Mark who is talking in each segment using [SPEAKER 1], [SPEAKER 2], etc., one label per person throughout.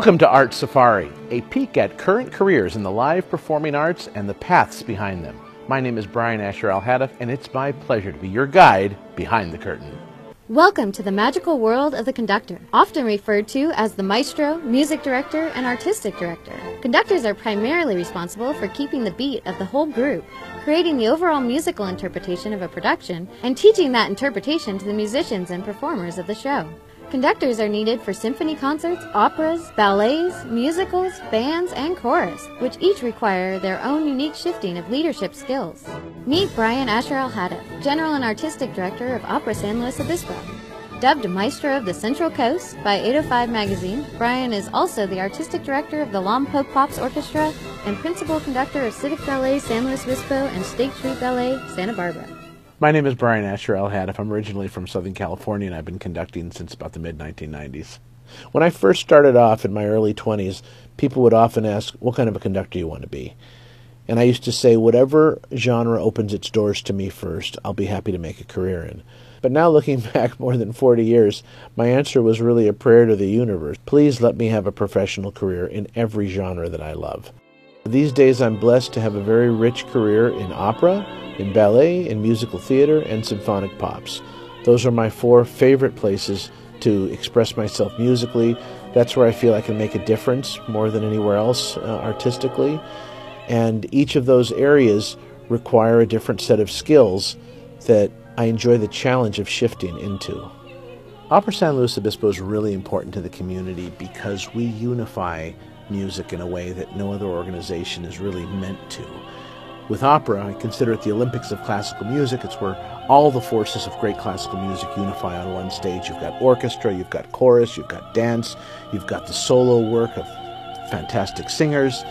[SPEAKER 1] Welcome to Arts Safari, a peek at current careers in the live performing arts and the paths behind them. My name is Brian Asher Alhadeff, and it's my pleasure to be your guide behind the curtain.
[SPEAKER 2] Welcome to the magical world of the conductor, often referred to as the maestro, music director, and artistic director. Conductors are primarily responsible for keeping the beat of the whole group, creating the overall musical interpretation of a production, and teaching that interpretation to the musicians and performers of the show. Conductors are needed for symphony concerts, operas, ballets, musicals, bands, and chorus, which each require their own unique shifting of leadership skills. Meet Brian Asher Al General and Artistic Director of Opera San Luis Obispo. Dubbed Maestro of the Central Coast by 805 Magazine, Brian is also the Artistic Director of the Lompoc Pops Orchestra and Principal Conductor of Civic Ballet San Luis Obispo and State Street Ballet Santa Barbara.
[SPEAKER 1] My name is Brian Asher Alhadeff. I'm originally from Southern California and I've been conducting since about the mid 1990s. When I first started off in my early 20s, people would often ask, What kind of a conductor you want to be? And I used to say, Whatever genre opens its doors to me first, I'll be happy to make a career in. But now, looking back more than 40 years, my answer was really a prayer to the universe. Please let me have a professional career in every genre that I love. These days, I'm blessed to have a very rich career in opera, in ballet, in musical theater, and symphonic pops. Those are my four favorite places to express myself musically. That's where I feel I can make a difference more than anywhere else uh, artistically. And each of those areas require a different set of skills that I enjoy the challenge of shifting into. Opera San Luis Obispo is really important to the community because we unify music in a way that no other organization is really meant to. With opera, I consider it the Olympics of classical music. It's where all the forces of great classical music unify on one stage. You've got orchestra, you've got chorus, you've got dance, you've got the solo work of fantastic singers.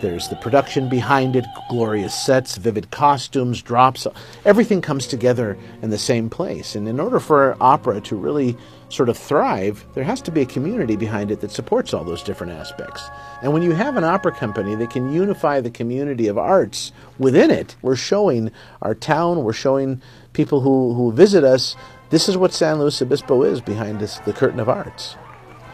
[SPEAKER 1] There's the production behind it, glorious sets, vivid costumes, drops. Everything comes together in the same place. And in order for opera to really sort of thrive, there has to be a community behind it that supports all those different aspects. And when you have an opera company that can unify the community of arts within it, we're showing our town, we're showing people who, who visit us, this is what San Luis Obispo is behind this, the curtain of arts.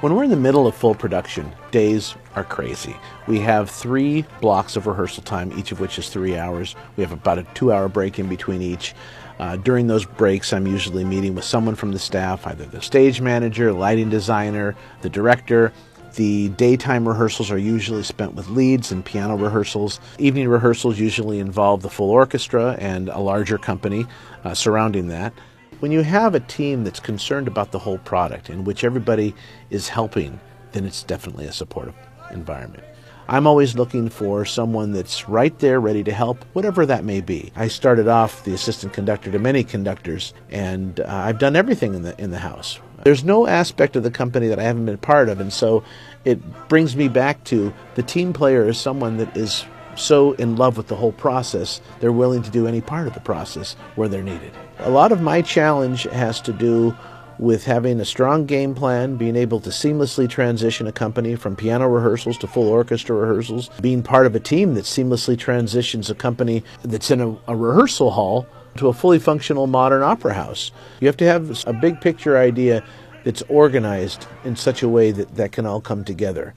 [SPEAKER 1] When we're in the middle of full production, days are crazy. We have three blocks of rehearsal time, each of which is three hours. We have about a two hour break in between each. Uh, during those breaks, I'm usually meeting with someone from the staff, either the stage manager, lighting designer, the director. The daytime rehearsals are usually spent with leads and piano rehearsals. Evening rehearsals usually involve the full orchestra and a larger company uh, surrounding that. When you have a team that's concerned about the whole product in which everybody is helping, then it's definitely a supportive environment. I'm always looking for someone that's right there ready to help, whatever that may be. I started off the assistant conductor to many conductors, and uh, I've done everything in the in the house. There's no aspect of the company that I haven't been part of, and so it brings me back to the team player is someone that is so in love with the whole process, they're willing to do any part of the process where they're needed. A lot of my challenge has to do with having a strong game plan, being able to seamlessly transition a company from piano rehearsals to full orchestra rehearsals, being part of a team that seamlessly transitions a company that's in a, a rehearsal hall to a fully functional modern opera house. You have to have a big picture idea that's organized in such a way that that can all come together.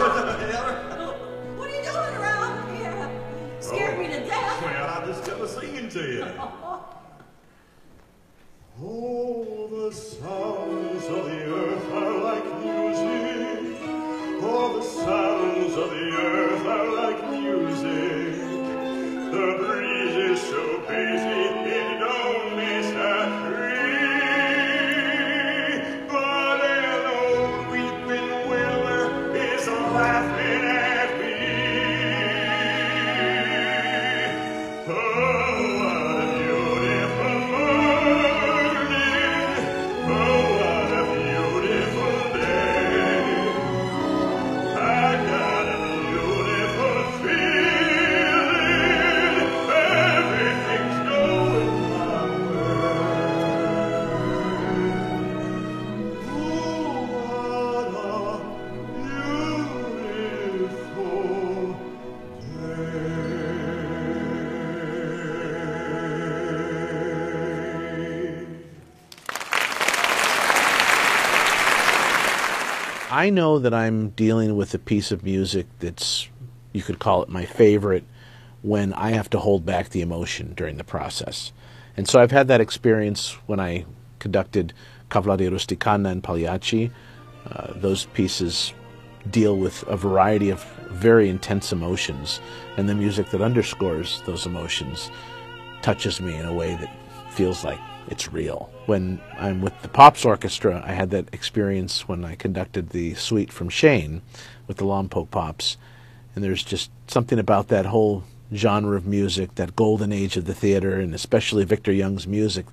[SPEAKER 3] what are you doing around here? Scared oh. me to oh, death. Well, I just come singing to you. oh, the sound.
[SPEAKER 1] I know that I'm dealing with a piece of music that's, you could call it my favorite, when I have to hold back the emotion during the process. And so I've had that experience when I conducted Cavalleria Rusticana and Pagliacci. Uh, those pieces deal with a variety of very intense emotions, and the music that underscores those emotions touches me in a way that feels like it's real. When I'm with the Pops Orchestra, I had that experience when I conducted the suite from Shane with the Lompoc Pops, and there's just something about that whole genre of music, that golden age of the theater, and especially Victor Young's music,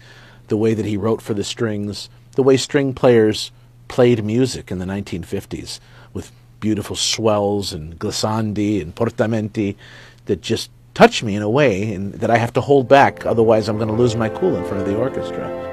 [SPEAKER 1] the way that he wrote for the strings, the way string players played music in the 1950s with beautiful swells and glissandi and portamenti that just touch me in a way that I have to hold back, otherwise I'm going to lose my cool in front of the orchestra.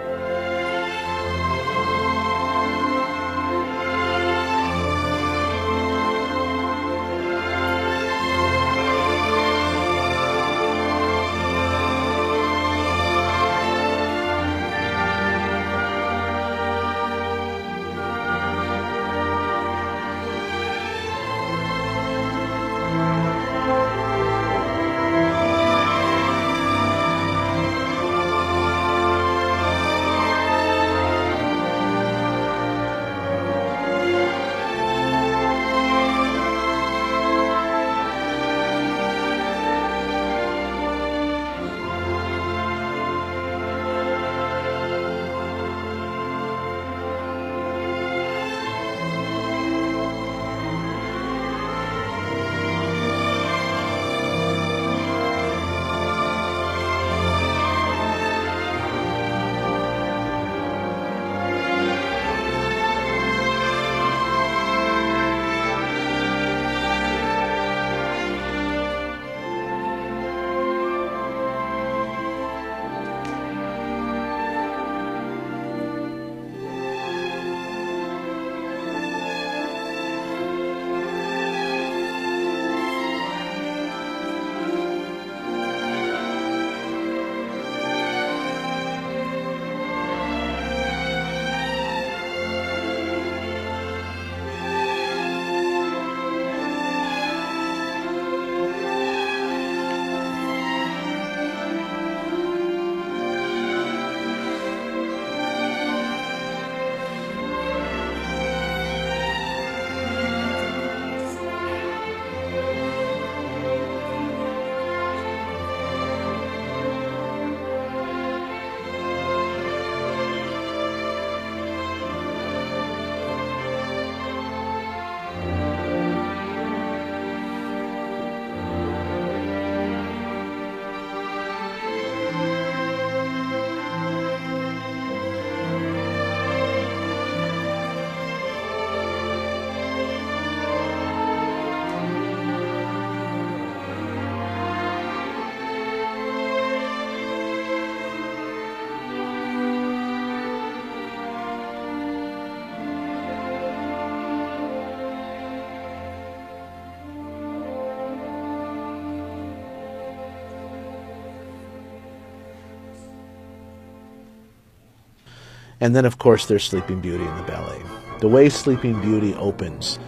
[SPEAKER 1] And then, of course, there's Sleeping Beauty in the ballet. The way Sleeping Beauty opens,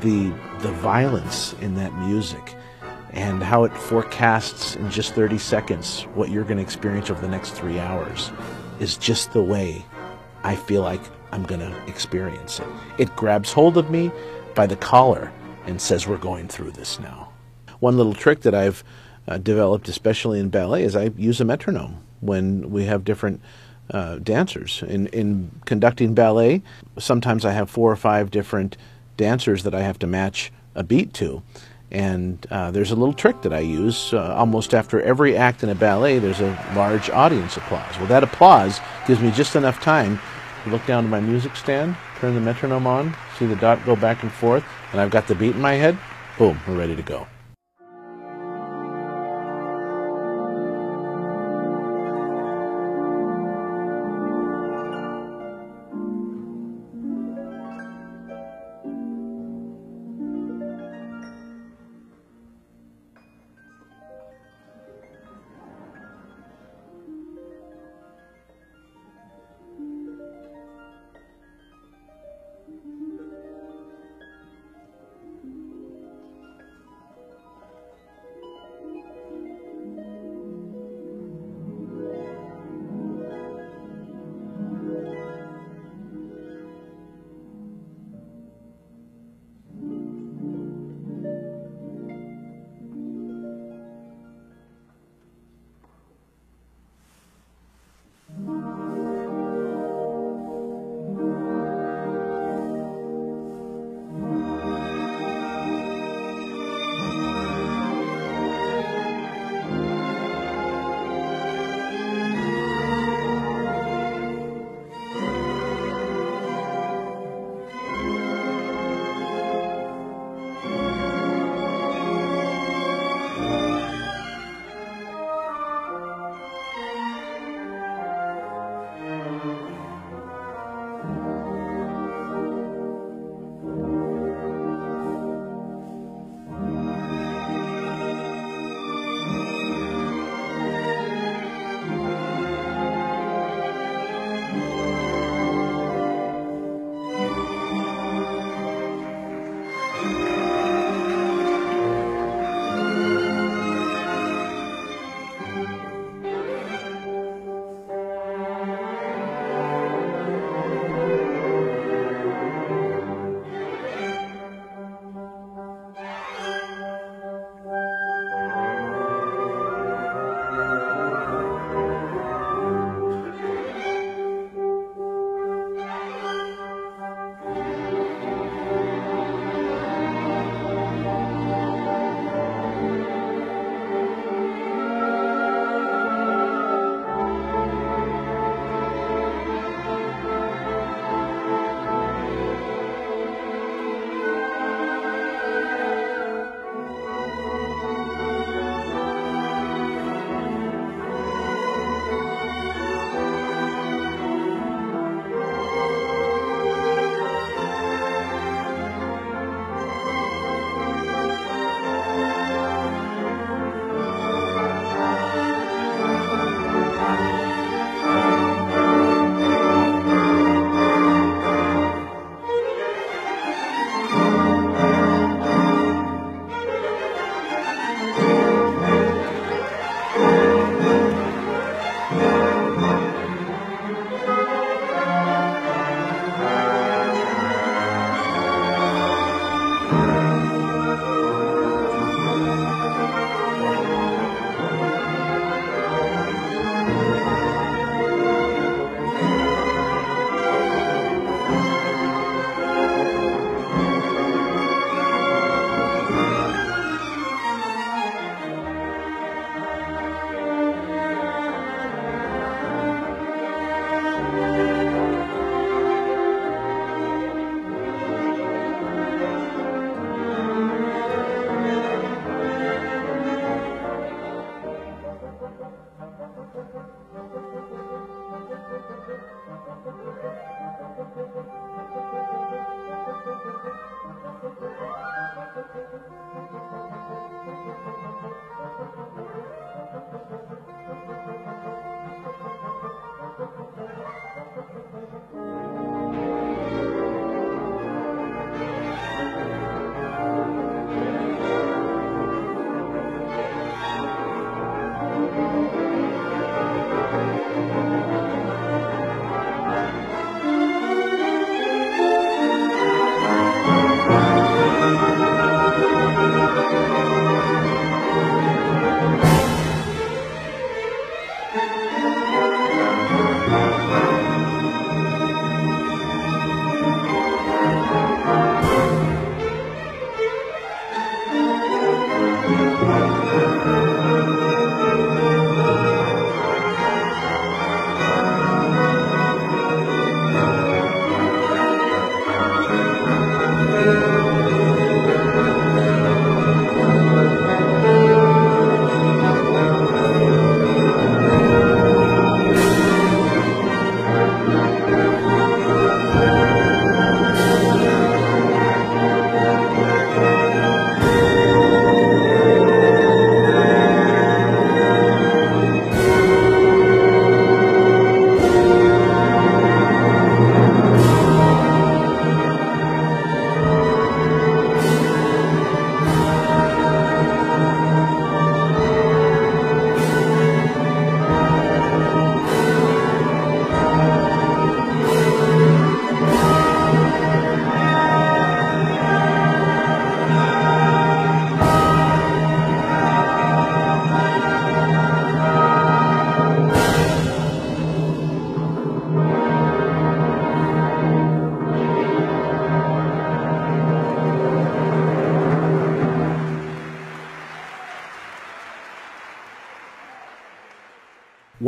[SPEAKER 1] the the violence in that music, and how it forecasts in just 30 seconds what you're going to experience over the next three hours, is just the way I feel like I'm going to experience it. It grabs hold of me by the collar and says, "We're going through this now." One little trick that I've uh, developed, especially in ballet, is I use a metronome when we have different uh, dancers. In, in conducting ballet, sometimes I have four or five different dancers that I have to match a beat to. And uh, there's a little trick that I use. Uh, almost after every act in a ballet, there's a large audience applause. Well, that applause gives me just enough time to look down to my music stand, turn the metronome on, see the dot go back and forth, and I've got the beat in my head. Boom, we're ready to go.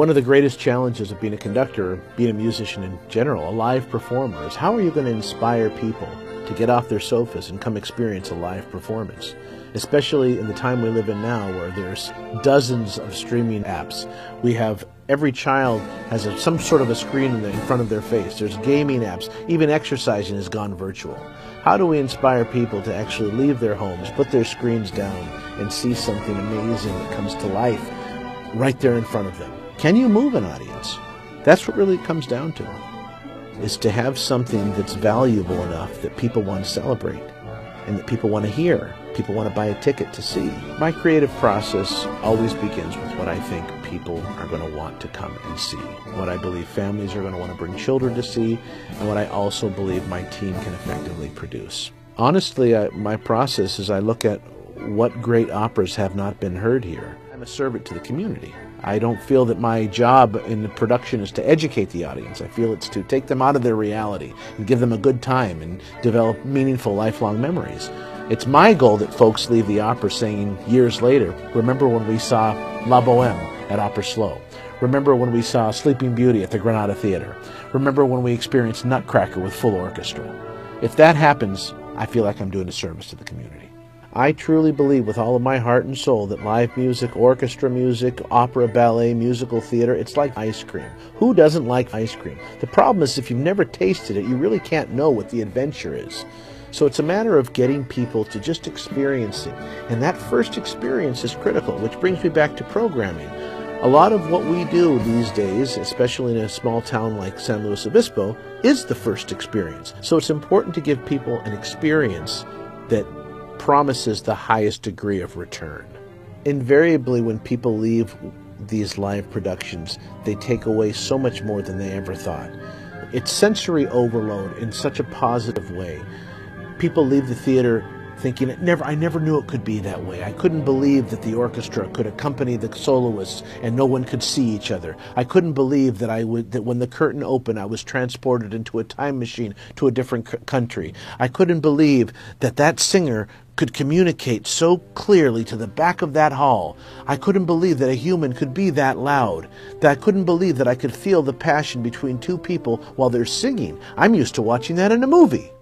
[SPEAKER 1] One of the greatest challenges of being a conductor, being a musician in general, a live performer, is how are you going to inspire people to get off their sofas and come experience a live performance? Especially in the time we live in now where there's dozens of streaming apps. We have every child has a, some sort of a screen in, the, in front of their face. There's gaming apps. Even exercising has gone virtual. How do we inspire people to actually leave their homes, put their screens down, and see something amazing that comes to life right there in front of them? Can you move an audience? That's what really comes down to. Is to have something that's valuable enough that people want to celebrate and that people want to hear, people want to buy a ticket to see. My creative process always begins with what I think people are going to want to come and see, what I believe families are going to want to bring children to see, and what I also believe my team can effectively produce. Honestly, I, my process is I look at what great operas have not been heard here. I'm a servant to the community. I don't feel that my job in the production is to educate the audience. I feel it's to take them out of their reality and give them a good time and develop meaningful lifelong memories. It's my goal that folks leave the opera saying years later, remember when we saw La Boheme at Opera SLO? Remember when we saw Sleeping Beauty at the Granada Theater? Remember when we experienced Nutcracker with full orchestra? If that happens, I feel like I'm doing a service to the community. I truly believe with all of my heart and soul that live music, orchestra music, opera, ballet, musical theater, it's like ice cream. Who doesn't like ice cream? The problem is if you've never tasted it, you really can't know what the adventure is. So it's a matter of getting people to just experience it. And that first experience is critical, which brings me back to programming. A lot of what we do these days, especially in a small town like San Luis Obispo, is the first experience. So it's important to give people an experience that promises the highest degree of return. Invariably, when people leave these live productions, they take away so much more than they ever thought. It's sensory overload in such a positive way. People leave the theater thinking it never I never knew it could be that way. I couldn't believe that the orchestra could accompany the soloists and no one could see each other. I couldn't believe that I would that when the curtain opened I was transported into a time machine to a different country. I couldn't believe that that singer could communicate so clearly to the back of that hall. I couldn't believe that a human could be that loud. That I couldn't believe that I could feel the passion between two people while they're singing. I'm used to watching that in a movie.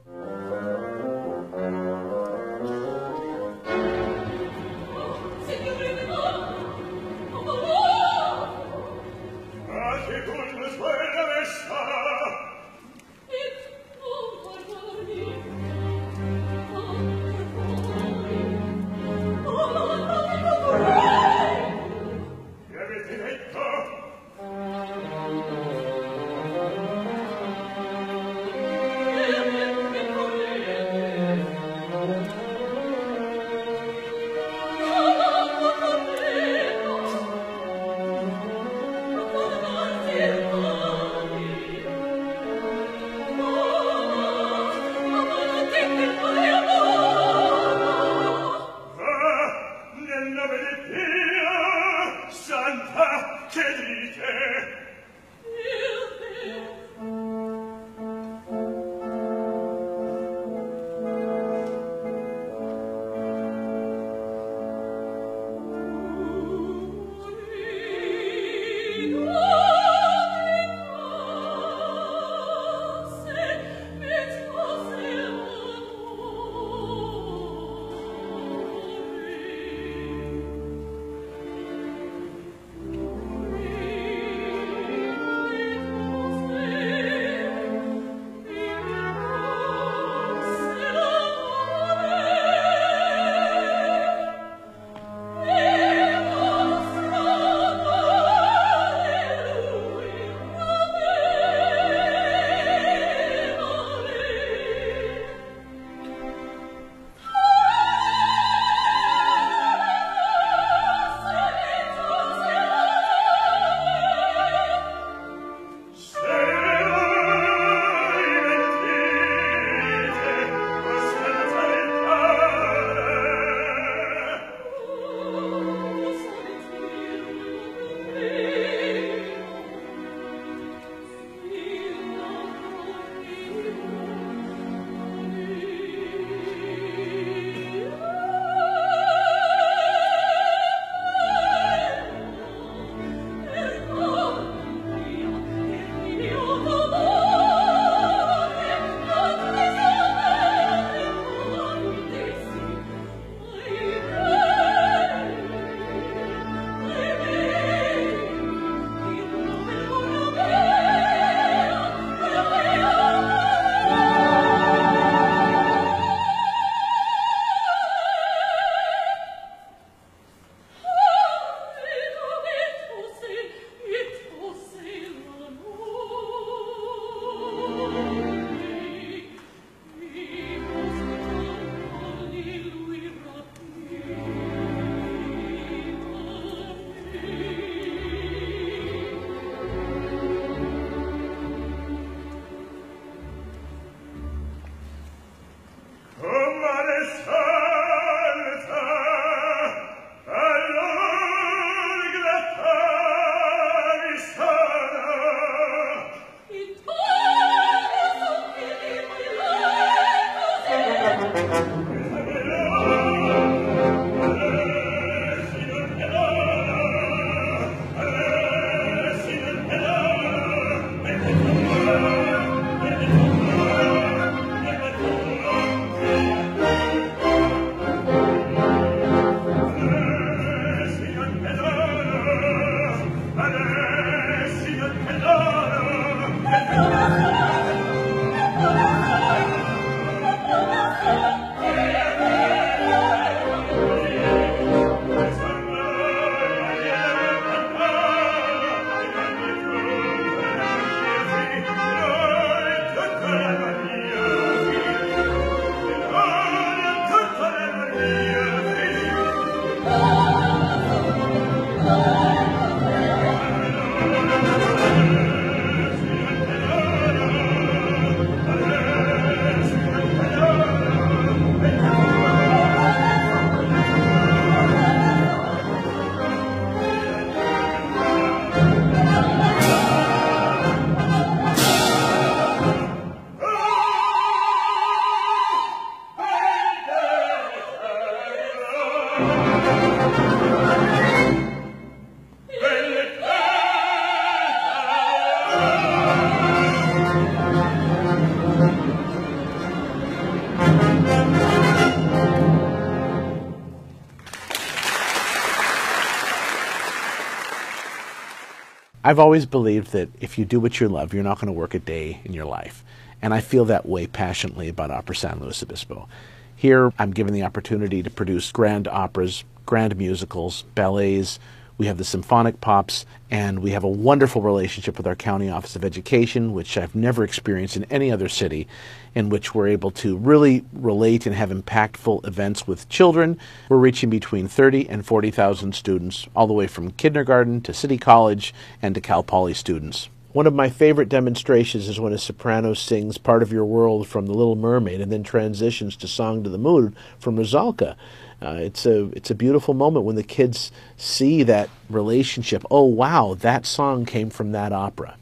[SPEAKER 1] I've always believed that if you do what you love, you're not going to work a day in your life. And I feel that way passionately about Opera San Luis Obispo. Here, I'm given the opportunity to produce grand operas, grand musicals, ballets. We have the symphonic pops, and we have a wonderful relationship with our County Office of Education, which I've never experienced in any other city, in which we're able to really relate and have impactful events with children. We're reaching between 30 and 40,000 students, all the way from kindergarten to City College and to Cal Poly students. One of my favorite demonstrations is when a soprano sings Part of Your World from The Little Mermaid and then transitions to Song to the Moon from Rusalka. Uh, it's a it's a beautiful moment when the kids see that relationship. Oh wow, that song came from that opera.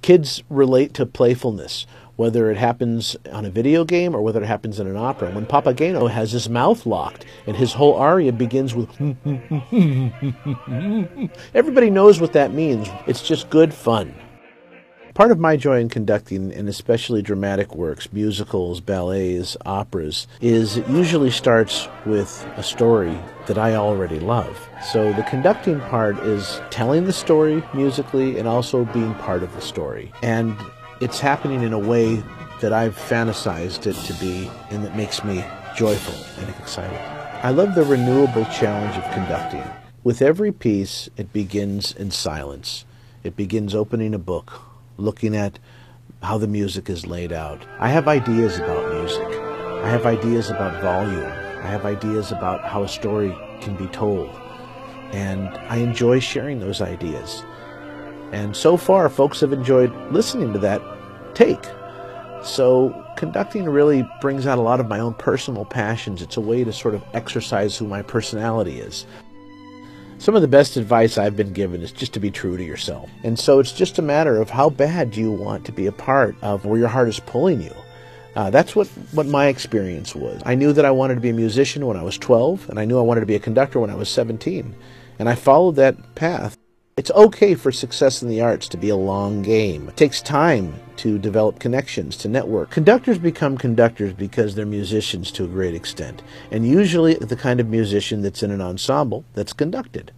[SPEAKER 1] Kids relate to playfulness, whether it happens on a video game or whether it happens in an opera. When Papageno has his mouth locked and his whole aria begins with hmm, hmm, hmm, everybody knows what that means. It's just good fun. Part of my joy in conducting, and especially dramatic works, musicals, ballets, operas, is it usually starts with a story that I already love. So the conducting part is telling the story musically and also being part of the story. And it's happening in a way that I've fantasized it to be and that makes me joyful and excited. I love the renewable challenge of conducting. With every piece, it begins in silence. It begins opening a book looking at how the music is laid out. I have ideas about music. I have ideas about volume. I have ideas about how a story can be told. And I enjoy sharing those ideas. And so far, folks have enjoyed listening to that take. So, conducting really brings out a lot of my own personal passions. It's a way to sort of exercise who my personality is. Some of the best advice I've been given is just to be true to yourself. And so it's just a matter of how bad do you want to be a part of where your heart is pulling you. Uh, that's what, what my experience was. I knew that I wanted to be a musician when I was 12, and I knew I wanted to be a conductor when I was 17. And I followed that path. It's okay for success in the arts to be a long game. It takes time to develop connections, to network. Conductors become conductors because they're musicians to a great extent, and usually the kind of musician that's in an ensemble that's conducted.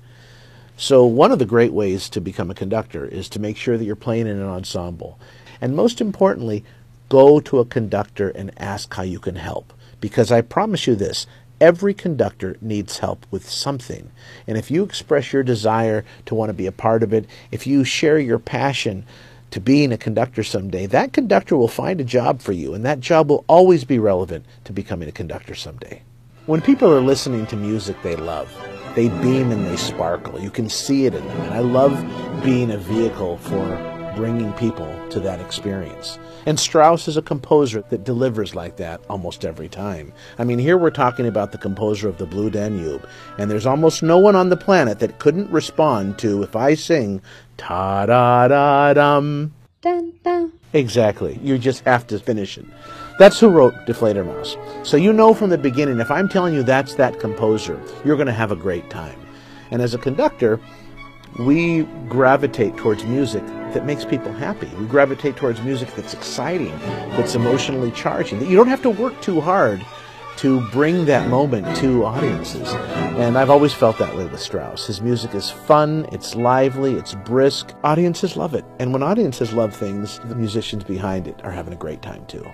[SPEAKER 1] So, one of the great ways to become a conductor is to make sure that you're playing in an ensemble. And most importantly, go to a conductor and ask how you can help. Because I promise you this Every conductor needs help with something. And if you express your desire to want to be a part of it, if you share your passion to being a conductor someday, that conductor will find a job for you, and that job will always be relevant to becoming a conductor someday. When people are listening to music they love, they beam and they sparkle. You can see it in them. And I love being a vehicle for bringing people to that experience. And Strauss is a composer that delivers like that almost every time. I mean, here we're talking about the composer of the Blue Danube, and there's almost no one on the planet that couldn't respond to if I sing ta da da dum. Dun, dun. Exactly. You just have to finish it. That's who wrote Die Fledermaus. So you know from the beginning, if I'm telling you that's that composer, you're going to have a great time. And as a conductor, we gravitate towards music that makes people happy. We gravitate towards music that's exciting, that's emotionally charging, that you don't have to work too hard to bring that moment to audiences. And I've always felt that way with Strauss. His music is fun, it's lively, it's brisk. Audiences love it. And when audiences love things, the musicians behind it are having a great time too.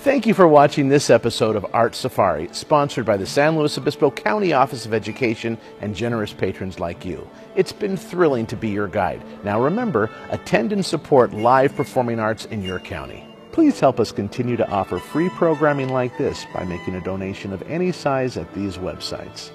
[SPEAKER 1] Thank you for watching this episode of Arts Safari, sponsored by the San Luis Obispo County Office of Education and generous patrons like you. It's been thrilling to be your guide. Now remember, attend and support live performing arts in your county. Please help us continue to offer free programming like this by making a donation of any size at these websites.